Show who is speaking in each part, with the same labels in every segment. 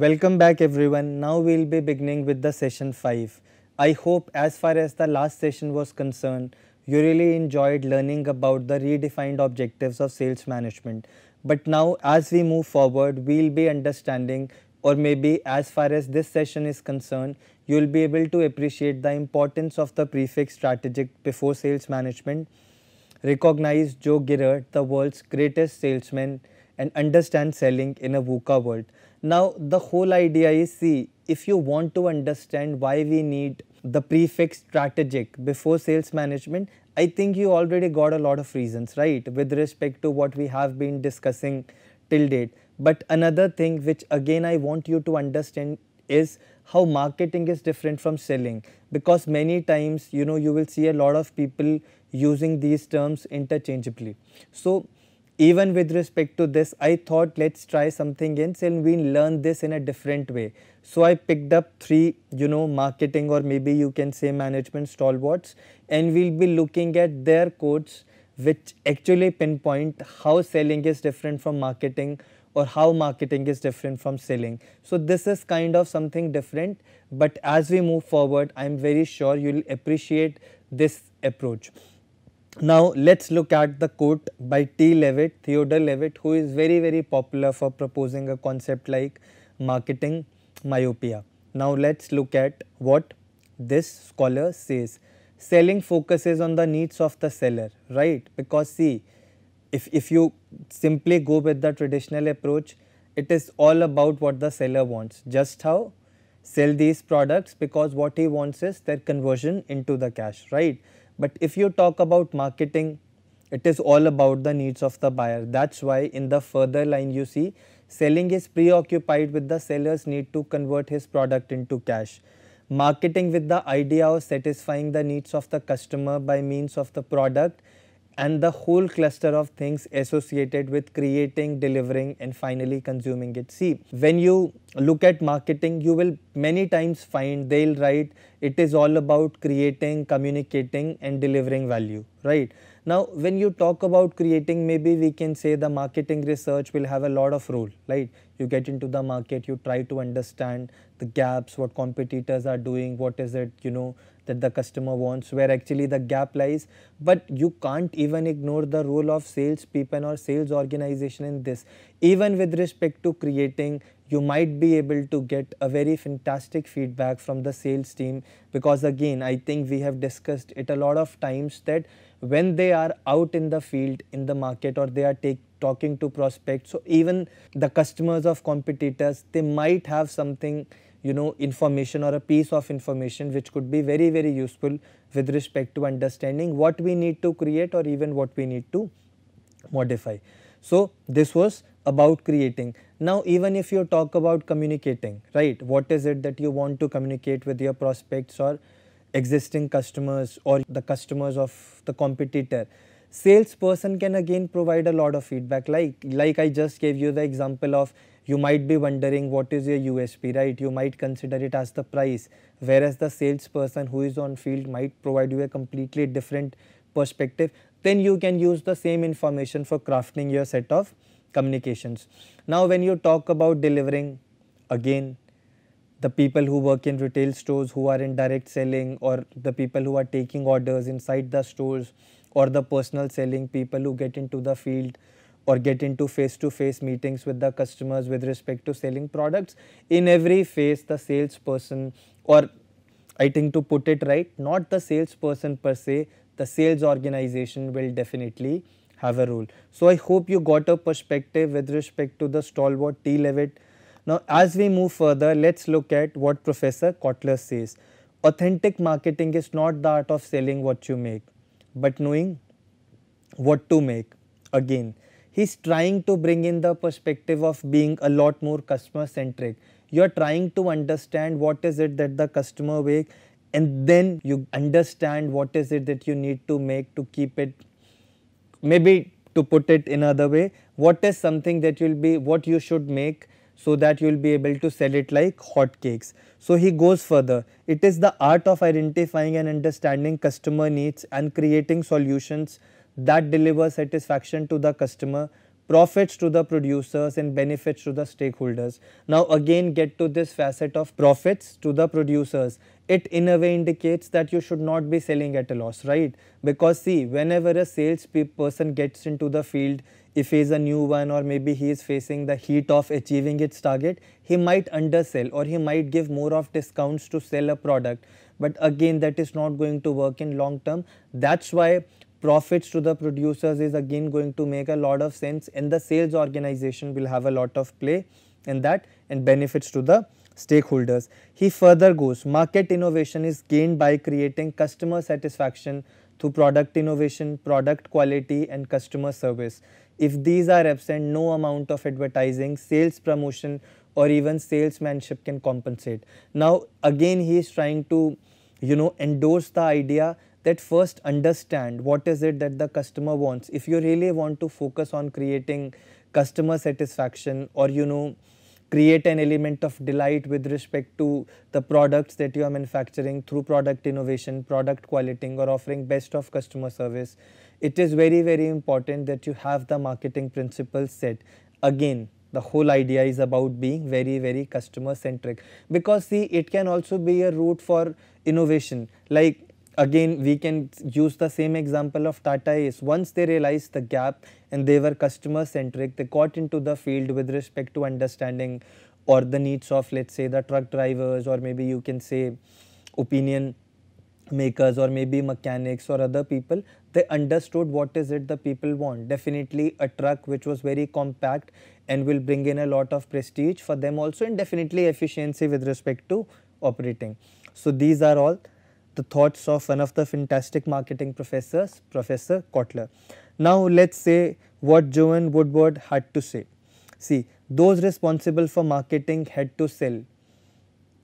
Speaker 1: Welcome back everyone. Now we'll be beginning with the session 5. I hope as far as the last session was concerned, you really enjoyed learning about the redefined objectives of sales management. But now as we move forward, we'll be understanding or maybe as far as this session is concerned, you'll be able to appreciate the importance of the prefix strategic before sales management, recognize Joe Girard, the world's greatest salesman and understand selling in a VUCA world. Now the whole idea is see if you want to understand why we need the prefix strategic before sales management, I think you already got a lot of reasons, right, with respect to what we have been discussing till date. But another thing which again I want you to understand is how marketing is different from selling because many times you know you will see a lot of people using these terms interchangeably. So even with respect to this I thought let's try something else and we learn this in a different way. So I picked up three you know marketing or maybe you can say management stalwarts and we'll be looking at their quotes which actually pinpoint how selling is different from marketing or how marketing is different from selling. So this is kind of something different but as we move forward I am very sure you will appreciate this approach. Now let's look at the quote by T. Levitt, Theodore Levitt who is very very popular for proposing a concept like marketing myopia. Now let's look at what this scholar says. Selling focuses on the needs of the seller, right? Because see, if, if you simply go with the traditional approach, it is all about what the seller wants. Just how? Sell these products because what he wants is their conversion into the cash, right? But if you talk about marketing, it is all about the needs of the buyer. That's why in the further line you see selling is preoccupied with the seller's need to convert his product into cash. Marketing with the idea of satisfying the needs of the customer by means of the product and the whole cluster of things associated with creating, delivering and finally consuming it. See, when you look at marketing, you will many times find they'll write it is all about creating, communicating and delivering value, right? Now, when you talk about creating, maybe we can say the marketing research will have a lot of role, right? You get into the market, you try to understand the gaps, what competitors are doing, what is it, you know, that the customer wants, where actually the gap lies. But you can't even ignore the role of sales people or sales organization in this. Even with respect to creating, you might be able to get a very fantastic feedback from the sales team because again, I think we have discussed it a lot of times that when they are out in the field in the market or they are take, talking to prospects, so even the customers of competitors, they might have something you know information or a piece of information which could be very very useful with respect to understanding what we need to create or even what we need to modify. So this was about creating. Now even if you talk about communicating, right, what is it that you want to communicate with your prospects or existing customers or the customers of the competitor, salesperson can again provide a lot of feedback like, like I just gave you the example of you might be wondering what is your USP, right? You might consider it as the price, whereas the salesperson who is on field might provide you a completely different perspective. Then you can use the same information for crafting your set of communications. Now, when you talk about delivering, again, the people who work in retail stores who are in direct selling or the people who are taking orders inside the stores or the personal selling people who get into the field or get into face-to-face meetings with the customers with respect to selling products. In every phase, the salesperson or I think to put it right, not the salesperson per se, the sales organization will definitely have a role. So I hope you got a perspective with respect to the stalwart T. Levitt. Now as we move further, let's look at what Professor Kotler says. Authentic marketing is not the art of selling what you make, but knowing what to make. Again, he's trying to bring in the perspective of being a lot more customer centric. You're trying to understand what is it that the customer make and then you understand what is it that you need to make to keep it maybe to put it in other way what is something that you'll be what you should make so that you will be able to sell it like hotcakes. So he goes further. It is the art of identifying and understanding customer needs and creating solutions that deliver satisfaction to the customer profits to the producers and benefits to the stakeholders. Now again get to this facet of profits to the producers. It in a way indicates that you should not be selling at a loss, right? Because see, whenever a sales person gets into the field, if he is a new one or maybe he is facing the heat of achieving its target, he might undersell or he might give more of discounts to sell a product. But again, that is not going to work in long term. That's why profits to the producers is again going to make a lot of sense and the sales organization will have a lot of play in that and benefits to the stakeholders. He further goes market innovation is gained by creating customer satisfaction through product innovation, product quality and customer service. If these are absent, no amount of advertising, sales promotion or even salesmanship can compensate. Now again he is trying to you know endorse the idea that first understand what is it that the customer wants. If you really want to focus on creating customer satisfaction or you know create an element of delight with respect to the products that you are manufacturing through product innovation, product quality or offering best of customer service, it is very very important that you have the marketing principles set. Again the whole idea is about being very very customer centric because see it can also be a route for innovation. Like again we can use the same example of Tata Ace. Once they realized the gap and they were customer centric, they got into the field with respect to understanding or the needs of let's say the truck drivers or maybe you can say opinion makers or maybe mechanics or other people. They understood what is it the people want. Definitely a truck which was very compact and will bring in a lot of prestige for them also and definitely efficiency with respect to operating. So these are all the thoughts of one of the fantastic marketing professors, Professor Kotler. Now let's say what Joan Woodward had to say. See, those responsible for marketing had to sell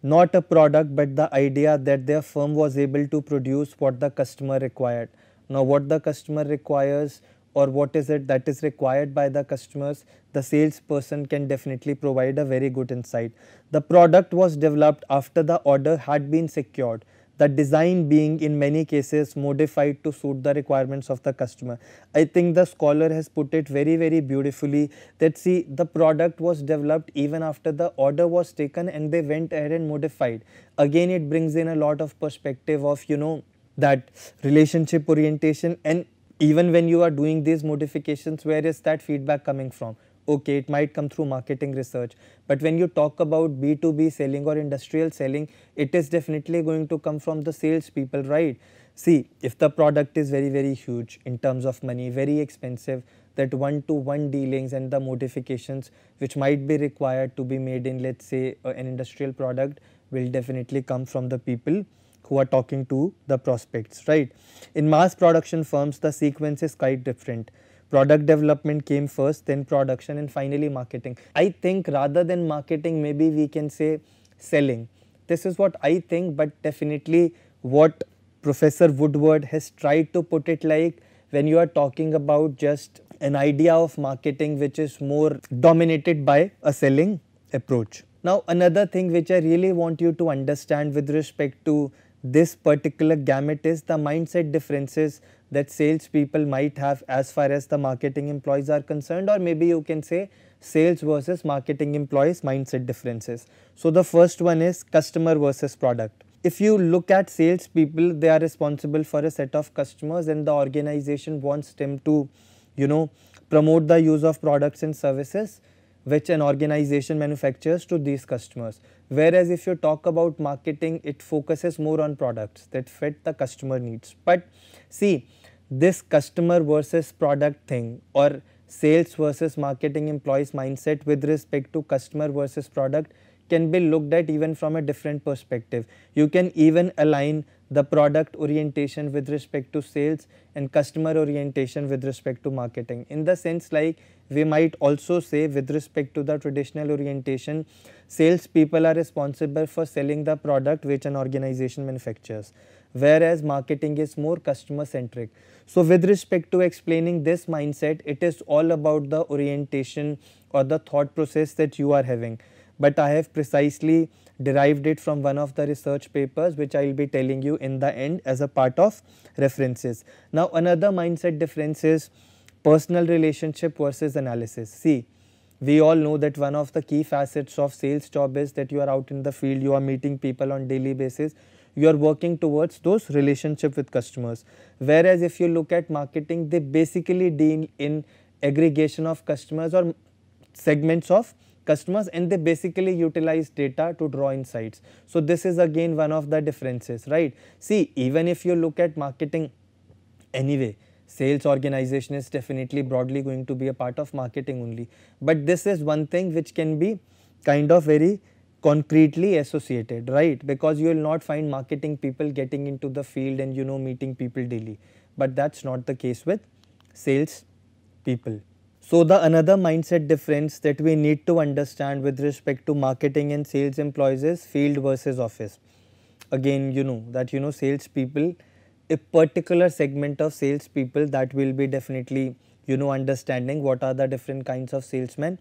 Speaker 1: not a product but the idea that their firm was able to produce what the customer required. Now what the customer requires or what is it that is required by the customers, the salesperson can definitely provide a very good insight. The product was developed after the order had been secured the design being in many cases modified to suit the requirements of the customer. I think the scholar has put it very very beautifully that see the product was developed even after the order was taken and they went ahead and modified. Again it brings in a lot of perspective of you know that relationship orientation and even when you are doing these modifications where is that feedback coming from okay it might come through marketing research. But when you talk about b2b selling or industrial selling it is definitely going to come from the sales people right? See if the product is very very huge in terms of money very expensive that one to one dealings and the modifications which might be required to be made in let's say uh, an industrial product will definitely come from the people who are talking to the prospects right? In mass production firms the sequence is quite different product development came first, then production and finally marketing. I think rather than marketing, maybe we can say selling. This is what I think, but definitely what Professor Woodward has tried to put it like when you are talking about just an idea of marketing which is more dominated by a selling approach. Now another thing which I really want you to understand with respect to this particular gamut is the mindset differences that salespeople might have as far as the marketing employees are concerned or maybe you can say sales versus marketing employees mindset differences. So, the first one is customer versus product. If you look at salespeople, they are responsible for a set of customers and the organization wants them to, you know, promote the use of products and services which an organization manufactures to these customers. Whereas if you talk about marketing, it focuses more on products that fit the customer needs. But see, this customer versus product thing or sales versus marketing employees mindset with respect to customer versus product can be looked at even from a different perspective. You can even align the product orientation with respect to sales and customer orientation with respect to marketing. In the sense like we might also say with respect to the traditional orientation, sales people are responsible for selling the product which an organization manufactures, whereas marketing is more customer centric. So with respect to explaining this mindset, it is all about the orientation or the thought process that you are having. But I have precisely derived it from one of the research papers which I will be telling you in the end as a part of references. Now another mindset difference is personal relationship versus analysis. See, we all know that one of the key facets of sales job is that you are out in the field, you are meeting people on daily basis, you are working towards those relationship with customers. Whereas if you look at marketing, they basically deal in aggregation of customers or segments of customers and they basically utilize data to draw insights. So this is again one of the differences, right? See, even if you look at marketing anyway, sales organization is definitely broadly going to be a part of marketing only. But this is one thing which can be kind of very concretely associated, right? Because you will not find marketing people getting into the field and you know meeting people daily. But that's not the case with sales people. So the another mindset difference that we need to understand with respect to marketing and sales employees is field versus office. Again, you know that you know sales people, a particular segment of sales people that will be definitely you know understanding what are the different kinds of salesmen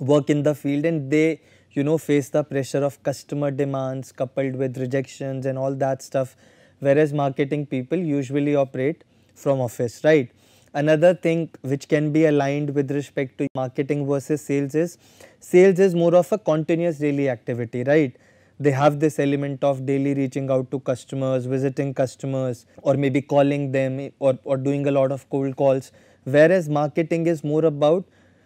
Speaker 1: work in the field and they you know face the pressure of customer demands coupled with rejections and all that stuff whereas marketing people usually operate from office right Another thing which can be aligned with respect to marketing versus sales is sales is more of a continuous daily activity, right? They have this element of daily reaching out to customers, visiting customers or maybe calling them eh, or, or doing a lot of cold calls. Whereas marketing is more about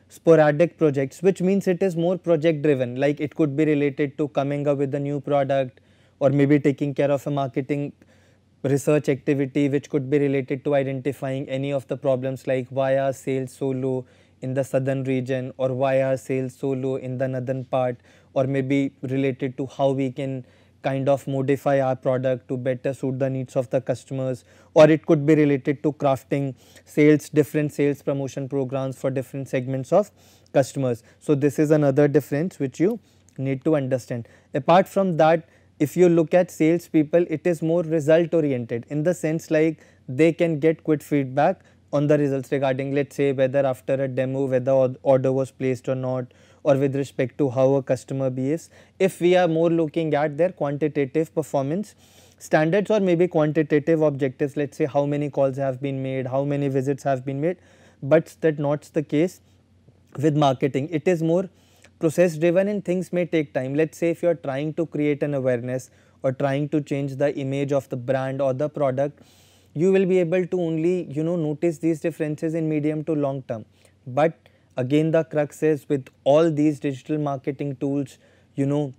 Speaker 1: sporadic projects which means it is more project driven like it could be related to coming up with a new product or maybe taking care of a marketing research activity which could be related to identifying any of the problems like why are sales so low in the southern region or why are sales so low in the northern part or maybe related to how we can kind of modify our product to better suit the needs of the customers or it could be related to crafting sales different sales promotion programs for different segments of customers. So, this is another difference which you need to understand. Apart from that if you look at sales people, it is more result oriented in the sense like they can get quick feedback on the results regarding let's say whether after a demo whether order was placed or not or with respect to how a customer behaves. If we are more looking at their quantitative performance standards or maybe quantitative objectives let's say how many calls have been made, how many visits have been made, but that not the case with marketing. It is more process driven and things may take time. Let's say if you are trying to create an awareness or trying to change the image of the brand or the product, you will be able to only you know notice these differences in medium to long term. But again the crux is with all these digital marketing tools you know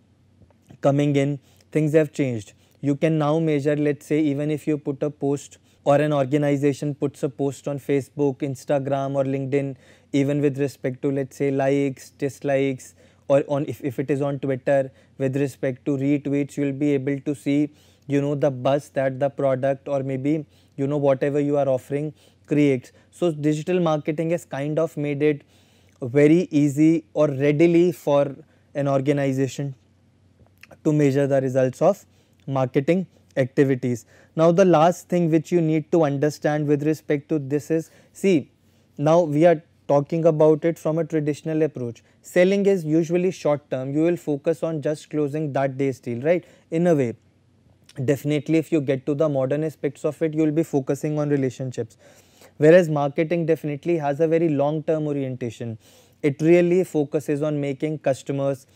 Speaker 1: coming in things have changed. You can now measure let's say even if you put a post or an organization puts a post on Facebook, Instagram or LinkedIn even with respect to let's say likes, dislikes or on if, if it is on Twitter with respect to retweets you will be able to see you know the buzz that the product or maybe you know whatever you are offering creates. So digital marketing has kind of made it very easy or readily for an organization to measure the results of marketing activities. Now the last thing which you need to understand with respect to this is see now we are talking about it from a traditional approach. Selling is usually short term, you will focus on just closing that day's deal, right? In a way, definitely if you get to the modern aspects of it, you will be focusing on relationships. Whereas marketing definitely has a very long term orientation. It really focuses on making customers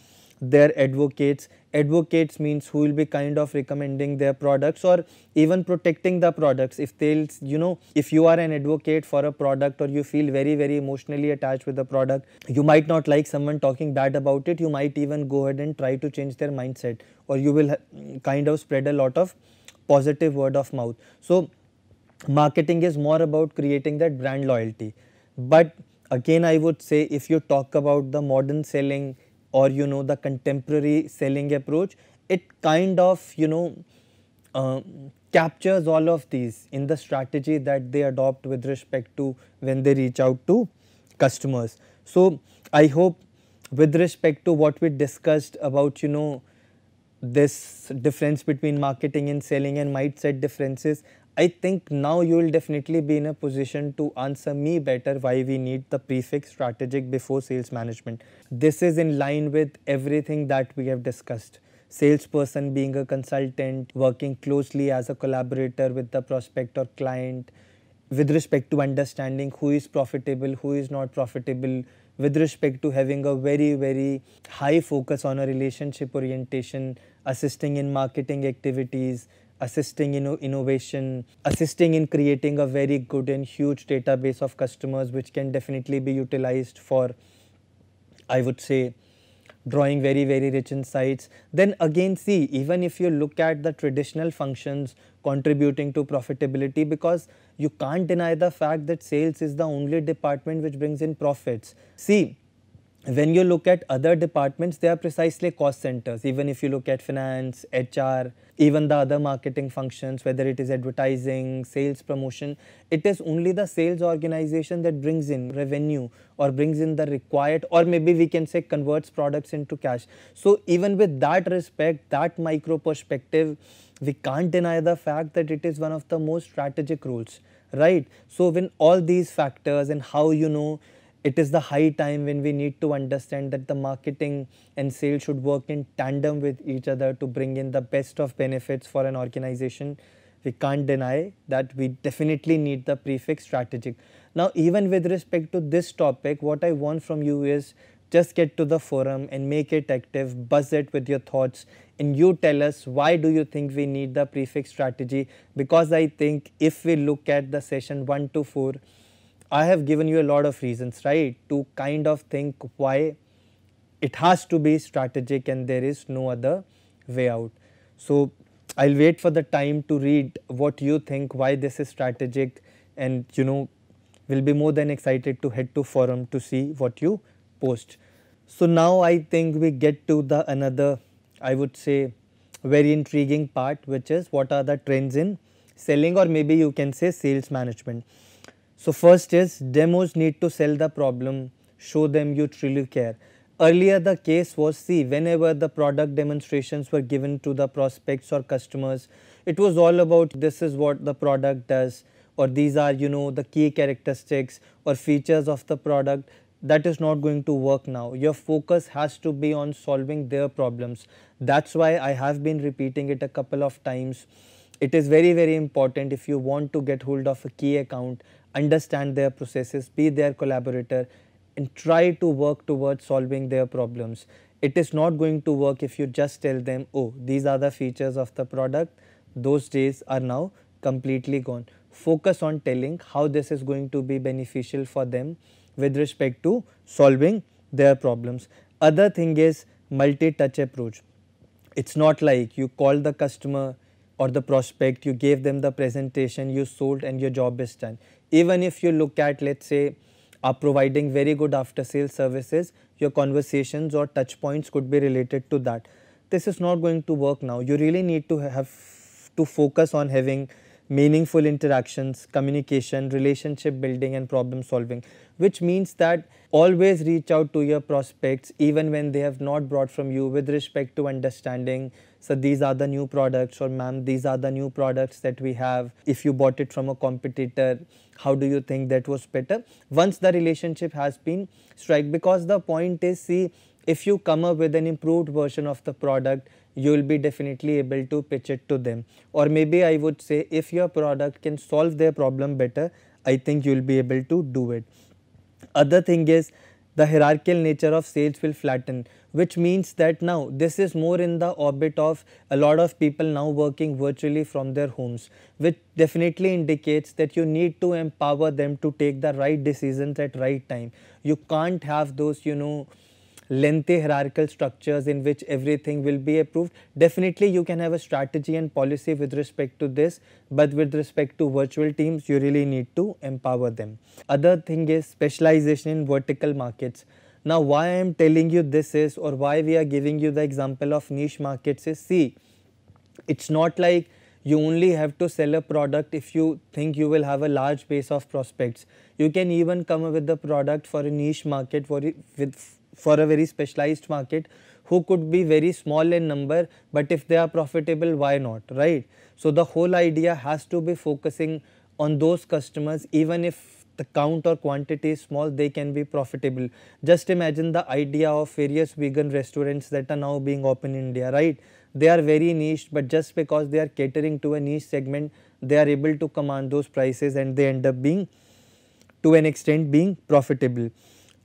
Speaker 1: their advocates. Advocates means who will be kind of recommending their products or even protecting the products. If they'll, you know, if you are an advocate for a product or you feel very, very emotionally attached with the product, you might not like someone talking bad about it. You might even go ahead and try to change their mindset or you will mm, kind of spread a lot of positive word of mouth. So, marketing is more about creating that brand loyalty. But again, I would say if you talk about the modern selling or you know the contemporary selling approach it kind of you know uh, captures all of these in the strategy that they adopt with respect to when they reach out to customers. So, I hope with respect to what we discussed about you know this difference between marketing and selling and mindset differences, I think now you will definitely be in a position to answer me better why we need the prefix strategic before sales management. This is in line with everything that we have discussed. Salesperson being a consultant, working closely as a collaborator with the prospect or client, with respect to understanding who is profitable, who is not profitable, with respect to having a very, very high focus on a relationship orientation, assisting in marketing activities, assisting in innovation, assisting in creating a very good and huge database of customers which can definitely be utilized for, I would say, drawing very very rich insights. Then again see even if you look at the traditional functions contributing to profitability because you can't deny the fact that sales is the only department which brings in profits. See when you look at other departments, they are precisely cost centers. Even if you look at finance, HR, even the other marketing functions, whether it is advertising, sales promotion, it is only the sales organization that brings in revenue or brings in the required, or maybe we can say converts products into cash. So even with that respect, that micro perspective, we can't deny the fact that it is one of the most strategic roles, right? So when all these factors and how you know it is the high time when we need to understand that the marketing and sales should work in tandem with each other to bring in the best of benefits for an organization. We can't deny that we definitely need the prefix strategic. Now, even with respect to this topic, what I want from you is just get to the forum and make it active, buzz it with your thoughts and you tell us why do you think we need the prefix strategy because I think if we look at the session 1 to 4, I have given you a lot of reasons, right, to kind of think why it has to be strategic and there is no other way out. So, I will wait for the time to read what you think, why this is strategic and you know will be more than excited to head to forum to see what you post. So, now I think we get to the another I would say very intriguing part which is what are the trends in selling or maybe you can say sales management. So, first is demos need to sell the problem, show them you truly care. Earlier the case was see whenever the product demonstrations were given to the prospects or customers, it was all about this is what the product does or these are you know the key characteristics or features of the product that is not going to work now. Your focus has to be on solving their problems. That is why I have been repeating it a couple of times. It is very very important if you want to get hold of a key account understand their processes, be their collaborator and try to work towards solving their problems. It is not going to work if you just tell them, oh, these are the features of the product, those days are now completely gone. Focus on telling how this is going to be beneficial for them with respect to solving their problems. Other thing is multi-touch approach. It's not like you call the customer or the prospect, you gave them the presentation, you sold and your job is done even if you look at let us say are providing very good after sales services, your conversations or touch points could be related to that. This is not going to work now. You really need to have to focus on having meaningful interactions, communication, relationship building and problem solving which means that always reach out to your prospects even when they have not brought from you with respect to understanding so these are the new products or ma'am these are the new products that we have. If you bought it from a competitor how do you think that was better? Once the relationship has been strike because the point is see if you come up with an improved version of the product you will be definitely able to pitch it to them or maybe I would say if your product can solve their problem better I think you will be able to do it. Other thing is the hierarchical nature of sales will flatten which means that now this is more in the orbit of a lot of people now working virtually from their homes which definitely indicates that you need to empower them to take the right decisions at right time. You can't have those you know lengthy hierarchical structures in which everything will be approved. Definitely you can have a strategy and policy with respect to this, but with respect to virtual teams you really need to empower them. Other thing is specialization in vertical markets. Now why I am telling you this is or why we are giving you the example of niche markets is see, it is not like you only have to sell a product if you think you will have a large base of prospects. You can even come up with the product for a niche market for with for a very specialized market who could be very small in number, but if they are profitable why not right. So, the whole idea has to be focusing on those customers even if the count or quantity is small they can be profitable. Just imagine the idea of various vegan restaurants that are now being open in India right. they are very niche but just because they are catering to a niche segment they are able to command those prices and they end up being to an extent being profitable.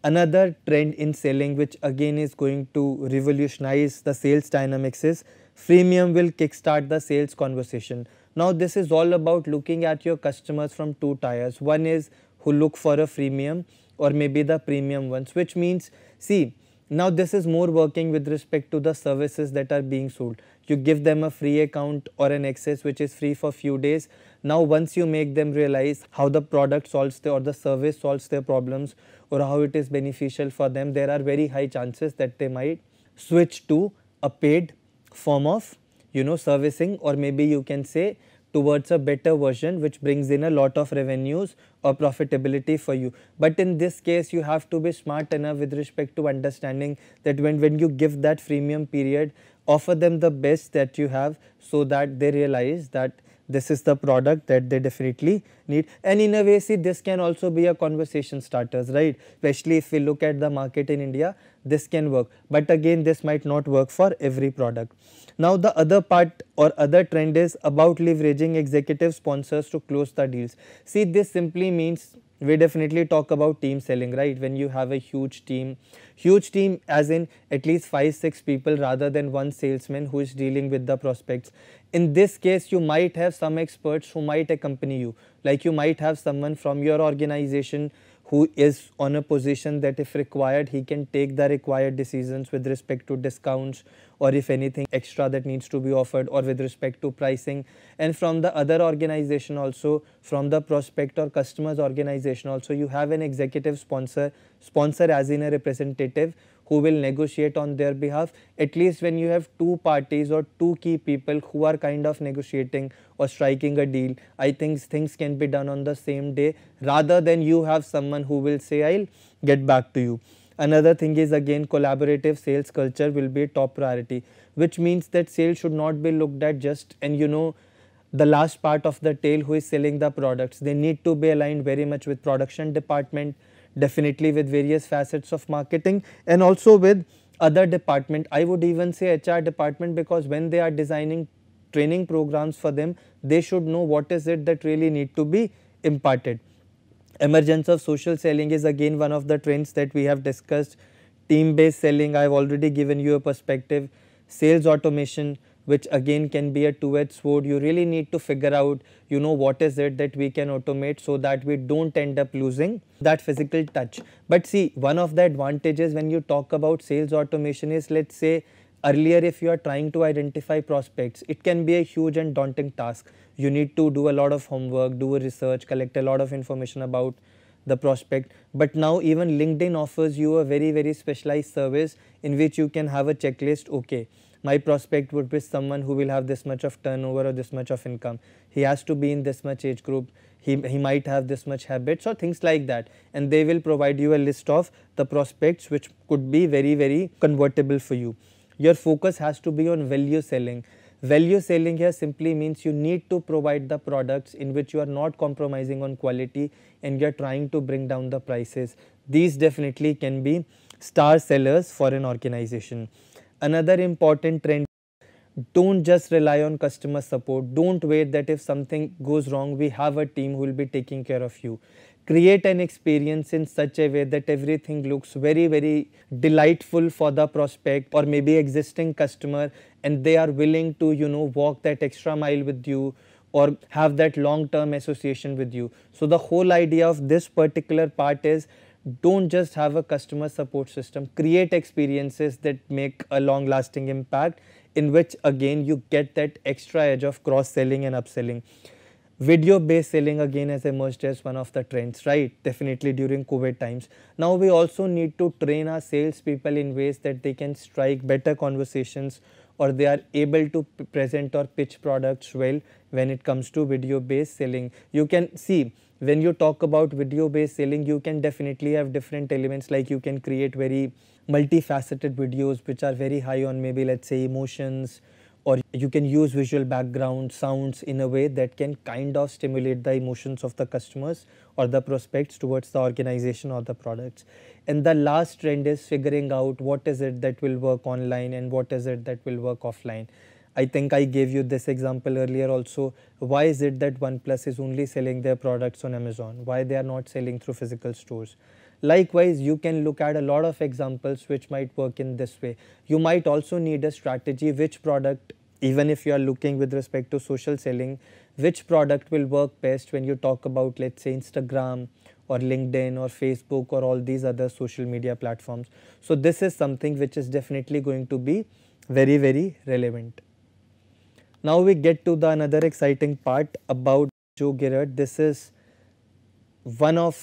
Speaker 1: Another trend in selling which again is going to revolutionize the sales dynamics is freemium will kickstart the sales conversation. Now this is all about looking at your customers from two tiers. One is who look for a freemium or maybe the premium ones which means see now this is more working with respect to the services that are being sold. You give them a free account or an access which is free for few days. Now once you make them realize how the product solves the, or the service solves their problems or how it is beneficial for them, there are very high chances that they might switch to a paid form of you know servicing or maybe you can say towards a better version which brings in a lot of revenues or profitability for you. But in this case you have to be smart enough with respect to understanding that when, when you give that freemium period offer them the best that you have so that they realize that this is the product that they definitely need. And in a way see this can also be a conversation starters right? Especially if we look at the market in India this can work. But again this might not work for every product. Now the other part or other trend is about leveraging executive sponsors to close the deals. See this simply means we definitely talk about team selling right? When you have a huge team huge team as in at least 5 6 people rather than one salesman who is dealing with the prospects in this case you might have some experts who might accompany you. Like you might have someone from your organization who is on a position that if required he can take the required decisions with respect to discounts or if anything extra that needs to be offered or with respect to pricing. And from the other organization also from the prospect or customers organization also you have an executive sponsor sponsor as in a representative who will negotiate on their behalf. At least when you have two parties or two key people who are kind of negotiating or striking a deal i think things can be done on the same day. Rather than you have someone who will say i'll get back to you. Another thing is again collaborative sales culture will be a top priority which means that sales should not be looked at just and you know the last part of the tail who is selling the products. They need to be aligned very much with production department definitely with various facets of marketing and also with other department. I would even say HR department because when they are designing training programs for them, they should know what is it that really need to be imparted. Emergence of social selling is again one of the trends that we have discussed. Team based selling, I have already given you a perspective. Sales automation, which again can be a two-edged sword. You really need to figure out, you know, what is it that we can automate so that we don't end up losing that physical touch. But see, one of the advantages when you talk about sales automation is let's say earlier if you are trying to identify prospects, it can be a huge and daunting task. You need to do a lot of homework, do a research, collect a lot of information about the prospect. But now even LinkedIn offers you a very, very specialized service in which you can have a checklist, okay my prospect would be someone who will have this much of turnover or this much of income. He has to be in this much age group. He, he might have this much habits or things like that and they will provide you a list of the prospects which could be very very convertible for you. Your focus has to be on value selling. Value selling here simply means you need to provide the products in which you are not compromising on quality and you are trying to bring down the prices. These definitely can be star sellers for an organization. Another important trend don't just rely on customer support. Don't wait that if something goes wrong, we have a team who will be taking care of you. Create an experience in such a way that everything looks very, very delightful for the prospect or maybe existing customer and they are willing to, you know, walk that extra mile with you or have that long term association with you. So, the whole idea of this particular part is don't just have a customer support system create experiences that make a long lasting impact in which again you get that extra edge of cross selling and upselling. Video based selling again has emerged as one of the trends right? Definitely during covid times. Now we also need to train our sales people in ways that they can strike better conversations or they are able to present or pitch products well when it comes to video based selling. You can see when you talk about video based selling you can definitely have different elements like you can create very multifaceted videos which are very high on maybe let's say emotions or you can use visual background sounds in a way that can kind of stimulate the emotions of the customers or the prospects towards the organization or the products and the last trend is figuring out what is it that will work online and what is it that will work offline I think I gave you this example earlier also. Why is it that OnePlus is only selling their products on Amazon? Why they are not selling through physical stores? Likewise, you can look at a lot of examples which might work in this way. You might also need a strategy which product, even if you are looking with respect to social selling, which product will work best when you talk about let's say Instagram or LinkedIn or Facebook or all these other social media platforms. So this is something which is definitely going to be very very relevant. Now we get to the another exciting part about Joe Girard. This is one of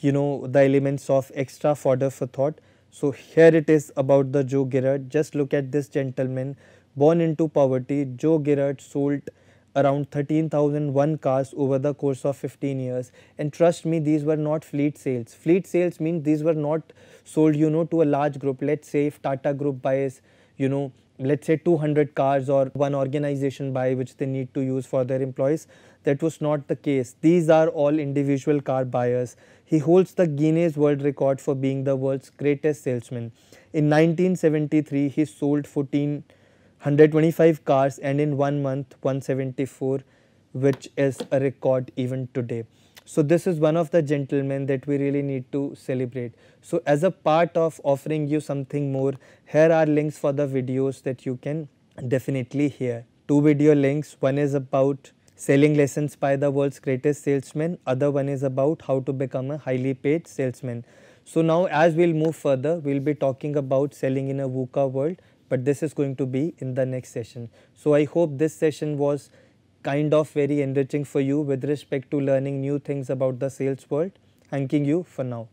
Speaker 1: you know the elements of extra fodder for thought. So here it is about the Joe Girard. Just look at this gentleman born into poverty. Joe Girard sold around 13,001 cars over the course of 15 years and trust me these were not fleet sales. Fleet sales mean these were not sold you know to a large group. Let's say if Tata group buys you know let's say 200 cars or one organization buy which they need to use for their employees that was not the case these are all individual car buyers he holds the guinness world record for being the world's greatest salesman in 1973 he sold 14 125 cars and in one month 174 which is a record even today so this is one of the gentlemen that we really need to celebrate. So as a part of offering you something more, here are links for the videos that you can definitely hear. Two video links, one is about selling lessons by the world's greatest salesman, other one is about how to become a highly paid salesman. So now as we'll move further, we'll be talking about selling in a VUCA world, but this is going to be in the next session. So I hope this session was kind of very enriching for you with respect to learning new things about the sales world. Thanking you for now.